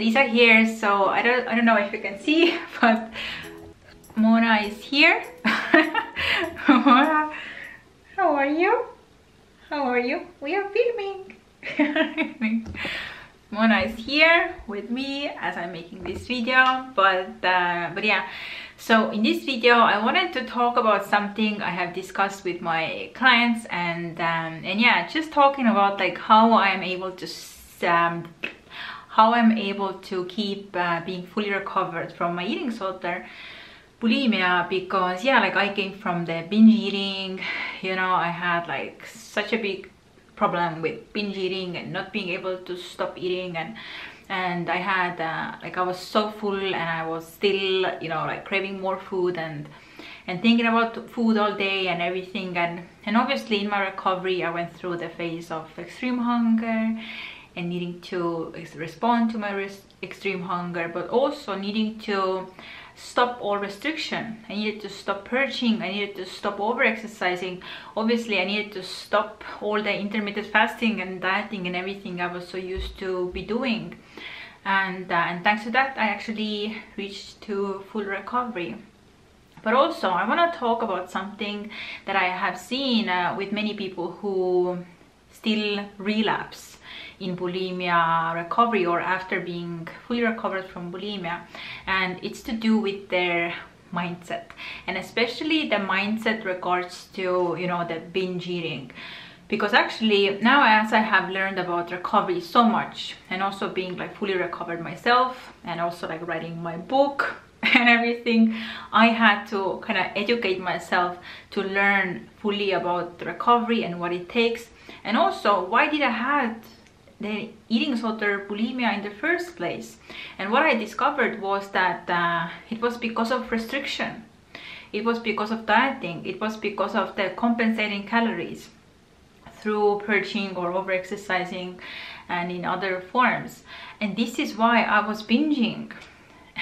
Teresa here. So I don't I don't know if you can see, but Mona is here. Mona, how are you? How are you? We are filming. Mona is here with me as I'm making this video, but uh, but yeah. So in this video, I wanted to talk about something I have discussed with my clients, and um, and yeah, just talking about like how I am able to um, how I'm able to keep uh, being fully recovered from my eating disorder. Bulimia because yeah like I came from the binge eating you know I had like such a big problem with binge eating and not being able to stop eating and and I had uh, like I was so full and I was still you know like craving more food and and thinking about food all day and everything. And and obviously in my recovery I went through the phase of extreme hunger and needing to respond to my extreme hunger but also needing to stop all restriction. I needed to stop purging. I needed to stop over exercising obviously i needed to stop all the intermittent fasting and dieting and everything i was so used to be doing. And uh, and thanks to that i actually reached to full recovery. But also i want to talk about something that i have seen uh, with many people who still relapse in bulimia recovery or after being fully recovered from bulimia and it's to do with their mindset. And especially the mindset regards to you know the binge eating. Because actually now as I have learned about recovery so much and also being like fully recovered myself and also like writing my book and everything I had to kind of educate myself to learn fully about recovery and what it takes. And also why did I have the eating disorder bulimia in the first place. And what i discovered was that uh, it was because of restriction. It was because of dieting. It was because of the compensating calories through purging or over exercising and in other forms. And this is why i was binging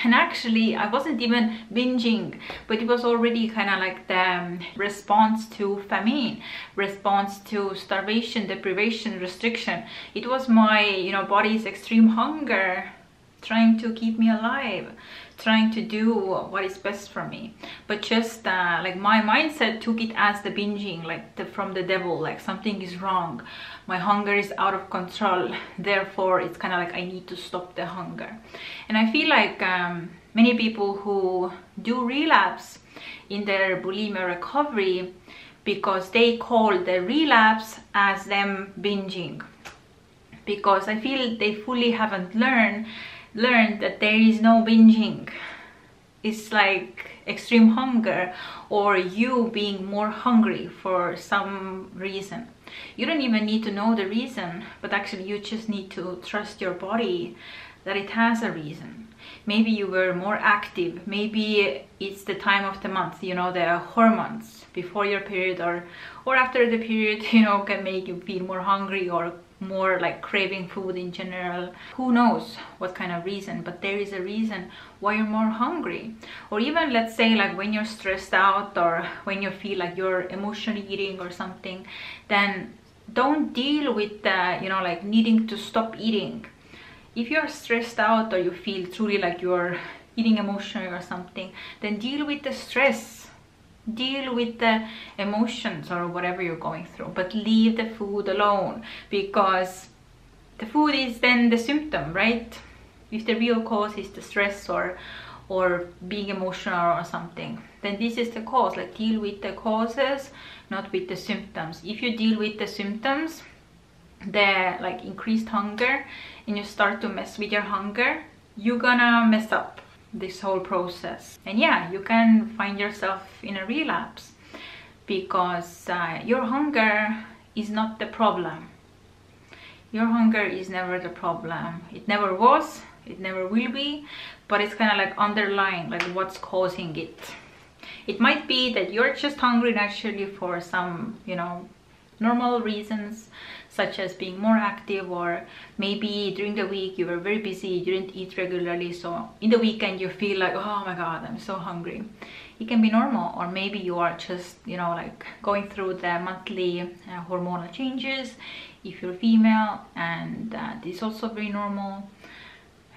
and actually i wasn't even binging but it was already kind of like the um, response to famine response to starvation deprivation restriction. It was my you know body's extreme hunger trying to keep me alive trying to do what is best for me. But just uh, like my mindset took it as the binging like the, from the devil like something is wrong my hunger is out of control therefore it's kind of like i need to stop the hunger. And i feel like um, many people who do relapse in their bulimia recovery because they call the relapse as them binging. Because i feel they fully haven't learned learned that there is no binging. It's like extreme hunger or you being more hungry for some reason you don't even need to know the reason but actually you just need to trust your body that it has a reason. Maybe you were more active. Maybe it's the time of the month you know the hormones before your period or or after the period you know can make you feel more hungry or more like craving food in general. Who knows what kind of reason but there is a reason why you're more hungry. Or even let's say like when you're stressed out or when you feel like you're emotionally eating or something then don't deal with the you know like needing to stop eating. If you're stressed out or you feel truly like you're eating emotionally or something then deal with the stress deal with the emotions or whatever you're going through but leave the food alone because the food is then the symptom right? If the real cause is the stress or or being emotional or something then this is the cause. Like deal with the causes not with the symptoms. If you deal with the symptoms the like increased hunger and you start to mess with your hunger you're gonna mess up this whole process. And yeah you can find yourself in a relapse because uh, your hunger is not the problem. Your hunger is never the problem. It never was it never will be but it's kind of like underlying like what's causing it. It might be that you're just hungry naturally for some you know normal reasons such as being more active or maybe during the week you were very busy you didn't eat regularly so in the weekend you feel like oh my god i'm so hungry. It can be normal or maybe you are just you know like going through the monthly uh, hormonal changes. If you're female and uh, this is also very normal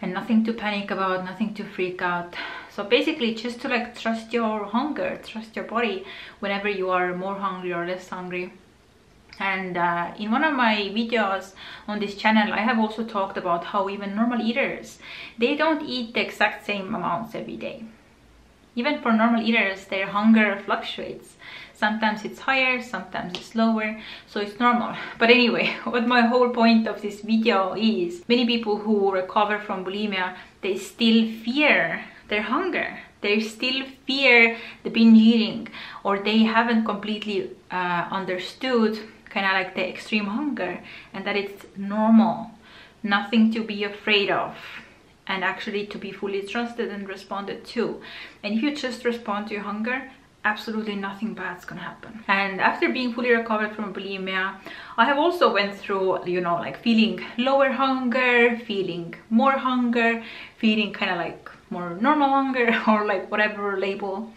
and nothing to panic about nothing to freak out. So basically just to like trust your hunger trust your body whenever you are more hungry or less hungry and uh, in one of my videos on this channel i have also talked about how even normal eaters they don't eat the exact same amounts every day. Even for normal eaters their hunger fluctuates. Sometimes it's higher sometimes it's lower so it's normal. But anyway what my whole point of this video is many people who recover from bulimia they still fear their hunger. They still fear the binge eating or they haven't completely uh, understood kind of like the extreme hunger and that it's normal nothing to be afraid of and actually to be fully trusted and responded to. And if you just respond to your hunger absolutely nothing bad's gonna happen. And after being fully recovered from bulimia i have also went through you know like feeling lower hunger feeling more hunger feeling kind of like more normal hunger or like whatever label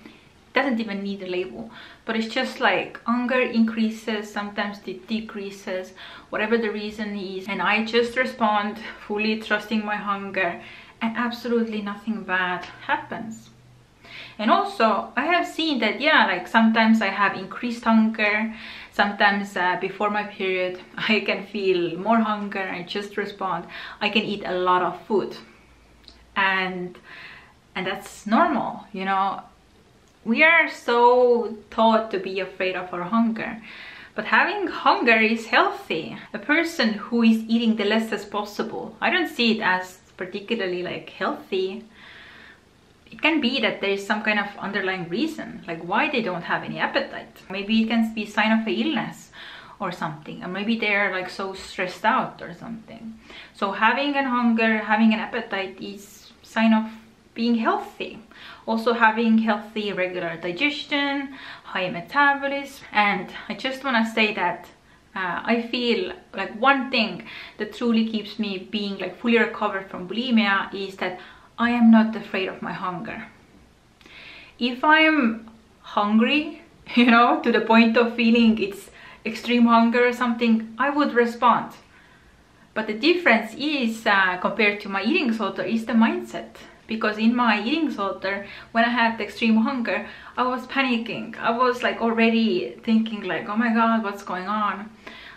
doesn't even need a label but it's just like hunger increases sometimes it decreases whatever the reason is. And i just respond fully trusting my hunger and absolutely nothing bad happens. And also i have seen that yeah like sometimes i have increased hunger sometimes uh, before my period i can feel more hunger i just respond i can eat a lot of food. And and that's normal you know we are so taught to be afraid of our hunger but having hunger is healthy. A person who is eating the less as possible i don't see it as particularly like healthy. It can be that there is some kind of underlying reason like why they don't have any appetite. Maybe it can be a sign of a illness or something and maybe they're like so stressed out or something. So having an hunger having an appetite is sign of being healthy also having healthy regular digestion high metabolism and i just want to say that uh, I feel like one thing that truly keeps me being like fully recovered from bulimia is that I am not afraid of my hunger. If I'm hungry, you know, to the point of feeling it's extreme hunger or something, I would respond. But the difference is, uh, compared to my eating disorder, is the mindset because in my eating disorder when i had extreme hunger i was panicking. I was like already thinking like oh my god what's going on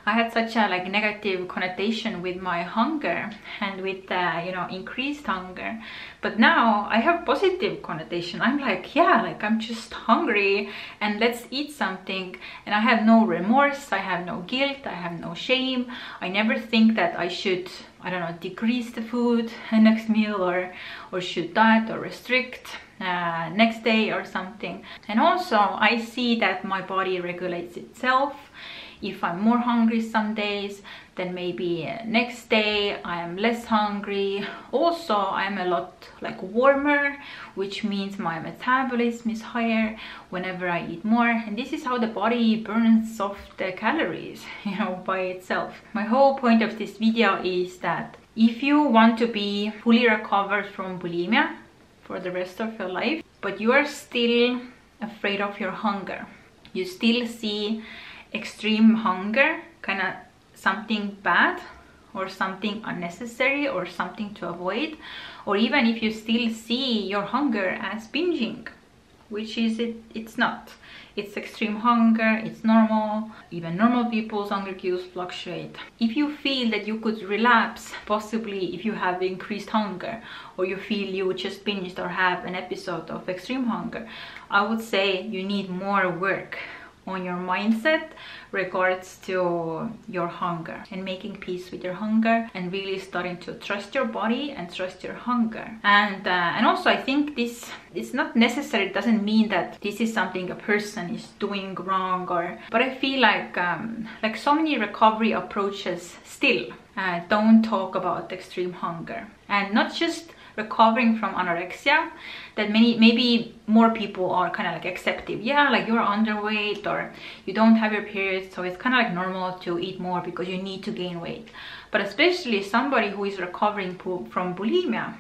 I had such a like negative connotation with my hunger and with uh, you know increased hunger. But now I have positive connotation. I'm like yeah like I'm just hungry and let's eat something. And I have no remorse. I have no guilt. I have no shame. I never think that I should I don't know decrease the food next meal or or should diet or restrict uh, next day or something. And also I see that my body regulates itself if I'm more hungry some days then maybe uh, next day I am less hungry. Also I'm a lot like warmer which means my metabolism is higher whenever I eat more. And this is how the body burns off the calories you know by itself. My whole point of this video is that if you want to be fully recovered from bulimia for the rest of your life but you are still afraid of your hunger you still see extreme hunger kind of something bad or something unnecessary or something to avoid or even if you still see your hunger as binging which is it it's not. It's extreme hunger it's normal even normal people's hunger cues fluctuate. If you feel that you could relapse possibly if you have increased hunger or you feel you just binged or have an episode of extreme hunger i would say you need more work on your mindset regards to your hunger and making peace with your hunger and really starting to trust your body and trust your hunger. And uh, and also i think this it's not necessary it doesn't mean that this is something a person is doing wrong or but i feel like um, like so many recovery approaches still uh, don't talk about extreme hunger. And not just recovering from anorexia that many maybe more people are kind of like accepting yeah like you're underweight or you don't have your periods so it's kind of like normal to eat more because you need to gain weight. But especially somebody who is recovering from bulimia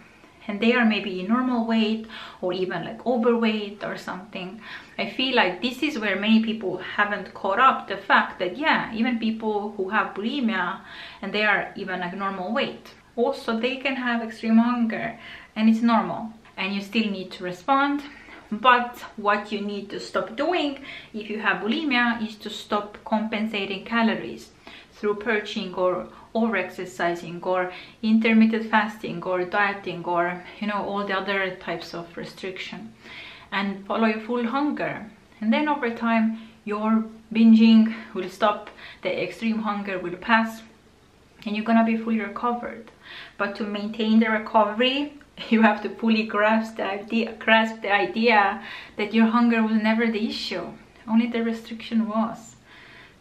and they are maybe in normal weight or even like overweight or something i feel like this is where many people haven't caught up the fact that yeah even people who have bulimia and they are even like normal weight also they can have extreme hunger and it's normal and you still need to respond. But what you need to stop doing if you have bulimia is to stop compensating calories through purging or over exercising or intermittent fasting or dieting or you know all the other types of restriction and follow your full hunger. And then over time your binging will stop the extreme hunger will pass and you're gonna be fully recovered. But to maintain the recovery you have to fully grasp the idea grasp the idea that your hunger was never the issue. Only the restriction was.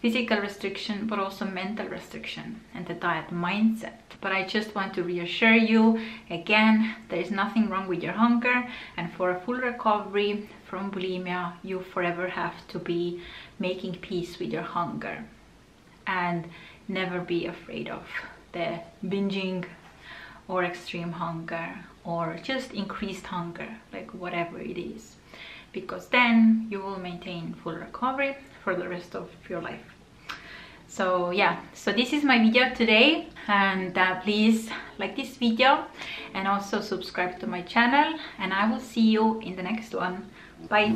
Physical restriction but also mental restriction and the diet mindset. But i just want to reassure you again there is nothing wrong with your hunger. And for a full recovery from bulimia you forever have to be making peace with your hunger. And never be afraid of the binging or extreme hunger or just increased hunger like whatever it is. Because then you will maintain full recovery for the rest of your life. So yeah. So this is my video today. And uh, please like this video and also subscribe to my channel. And i will see you in the next one. Bye